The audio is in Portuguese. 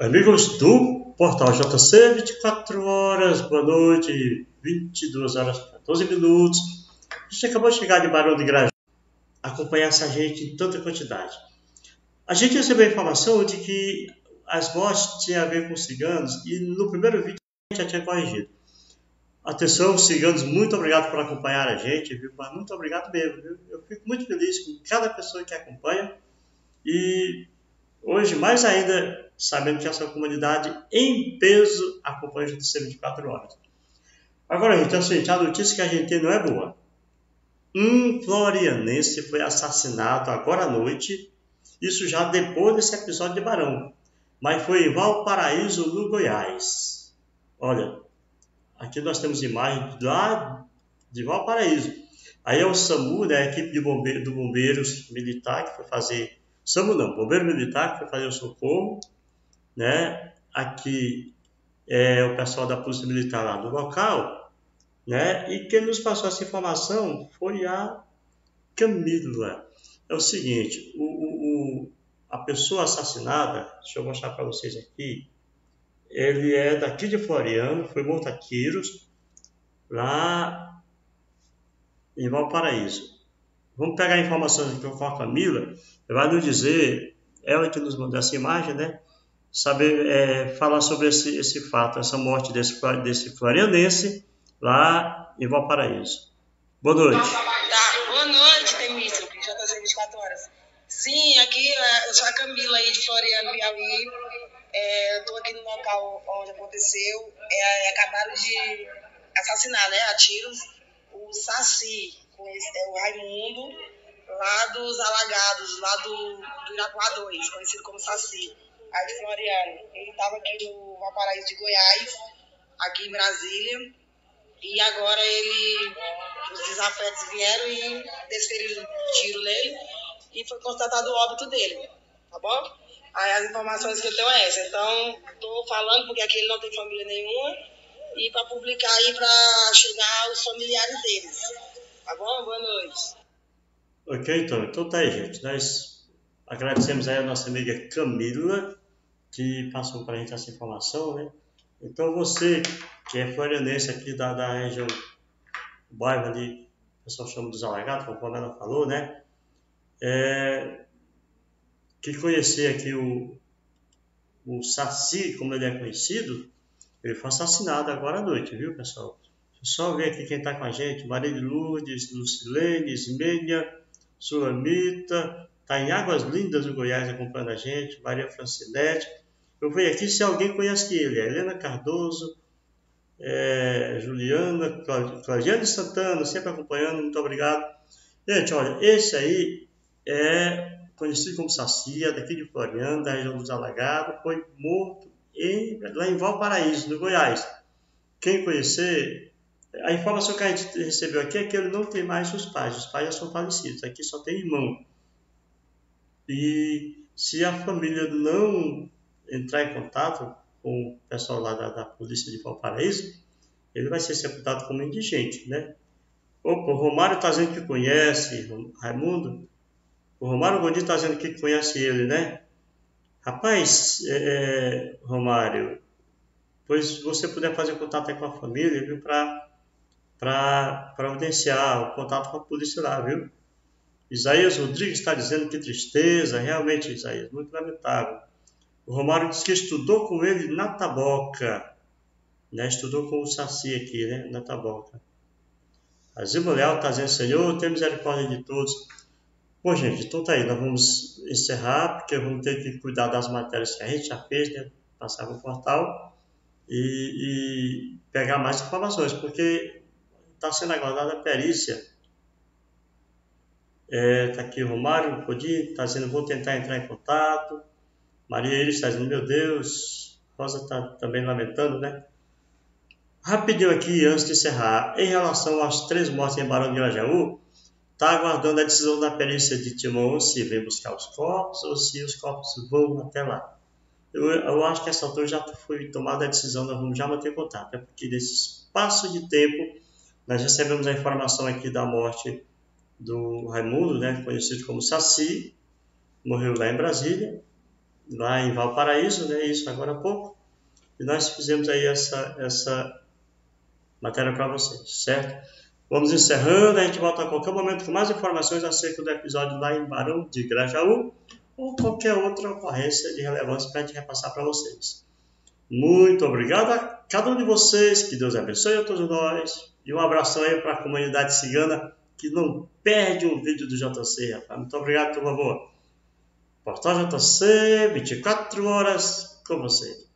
Amigos do Portal JC, 24 horas, boa noite, 22 horas 14 minutos. A gente acabou de chegar de Barão de Grajaú, acompanhar essa gente em tanta quantidade. A gente recebeu a informação de que as mortes tinham a ver com ciganos e no primeiro vídeo a gente já tinha corrigido. Atenção, ciganos, muito obrigado por acompanhar a gente, viu? Mas muito obrigado mesmo, viu? Eu fico muito feliz com cada pessoa que acompanha e hoje mais ainda sabendo que essa comunidade em peso acompanha o JTC 24 horas. Agora, gente, é o seguinte, a notícia que a gente tem não é boa. Um florianense foi assassinado agora à noite, isso já depois desse episódio de Barão, mas foi em Valparaíso, no Goiás. Olha, aqui nós temos imagens lá de Valparaíso. Aí é o SAMU, né, a equipe de bombeiro, do bombeiros militar que foi fazer SAMU não, bombeiro militar que foi fazer o socorro né? Aqui é o pessoal da Polícia Militar lá do local, né? E quem nos passou essa informação foi a Camila. É o seguinte, o, o, a pessoa assassinada, deixa eu mostrar para vocês aqui, ele é daqui de Floriano, foi morto a tiros lá em Valparaíso. Vamos pegar a informação aqui com a Camila, vai nos dizer, ela que nos mandou essa imagem, né? Saber é, falar sobre esse, esse fato, essa morte desse, desse florianense lá em Valparaíso. Boa noite. Tá, boa noite, Temício, que já está 24 horas. Sim, aqui é, eu sou a Camila aí de Floriano, Piauí. É, eu estou aqui no local onde aconteceu. É, acabaram de assassinar, né, a tiros, o Saci, é, o Raimundo, lá dos Alagados, lá do, do Irapuá 2, conhecido como Saci aí Floriano. Ele estava aqui no Valparaíso de Goiás, aqui em Brasília, e agora ele, os desafetos vieram e desferiram tiro nele e foi constatado o óbito dele, tá bom? Aí as informações que eu tenho é essa. Então, estou falando porque aqui ele não tem família nenhuma e para publicar aí para chegar aos familiares deles. Tá bom? Boa noite. Ok, então. Então tá aí, gente. Nós agradecemos aí a nossa amiga Camila que passou para a gente essa informação, né? Então você que é florianense aqui da, da região, do bairro ali, o pessoal chama dos Alagados, como ela falou, né? É, que conhecer aqui o, o Saci, como ele é conhecido, ele foi assassinado agora à noite, viu, pessoal? Deixa eu só ver aqui quem está com a gente. Maria de Lourdes, Lucilene, Ismênia, Sulamita, está em Águas Lindas do Goiás acompanhando a gente. Maria Francinete, eu vejo aqui se alguém conhece ele. É Helena Cardoso, é, Juliana, Claudiane Santana, sempre acompanhando, muito obrigado. Gente, olha, esse aí é conhecido como Sacia, daqui de Floriano, da região dos Alagados, foi morto em, lá em Valparaíso, no Goiás. Quem conhecer, a informação que a gente recebeu aqui é que ele não tem mais os pais, os pais já são falecidos, aqui só tem irmão. E se a família não entrar em contato com o pessoal lá da, da polícia de Valparaíso, ele vai ser sepultado como indigente, né? Opa, o Romário está dizendo que conhece Raimundo. O Romário Godinho está dizendo que conhece ele, né? Rapaz, é, é, Romário, pois você puder fazer contato com a família, viu, para providenciar o contato com a polícia lá, viu? Isaías Rodrigues está dizendo que tristeza, realmente, Isaías, muito lamentável. O Romário disse que estudou com ele na Taboca. Né? Estudou com o Saci aqui, né? na Taboca. A Zilma Leal está dizendo, Senhor, tem misericórdia de todos. Bom, gente, então tá aí. Nós vamos encerrar, porque vamos ter que cuidar das matérias que a gente já fez, né? Passar no portal e, e pegar mais informações, porque está sendo aguardada a perícia. Está é, tá aqui o Romário Codi, está dizendo, vou tentar entrar em contato. Maria Iris está dizendo, meu Deus, Rosa está também lamentando, né? Rapidinho aqui, antes de encerrar, em relação às três mortes em Barão de Grajaú, está aguardando a decisão da perícia de Timon se vem buscar os corpos ou se os corpos vão até lá. Eu, eu acho que essa altura já foi tomada a decisão, nós vamos já manter contato, é porque nesse espaço de tempo nós recebemos a informação aqui da morte do Raimundo, né, conhecido como Saci, morreu lá em Brasília, lá em Valparaíso, né? Isso agora há pouco. E nós fizemos aí essa, essa matéria para vocês, certo? Vamos encerrando, a gente volta a qualquer momento com mais informações acerca do episódio lá em Barão de Grajaú ou qualquer outra ocorrência de relevância para a gente repassar para vocês. Muito obrigado a cada um de vocês, que Deus abençoe a todos nós e um abração aí para a comunidade cigana que não perde um vídeo do JC, rapaz. Muito obrigado, turma boa. Portal JC, 24 horas com você.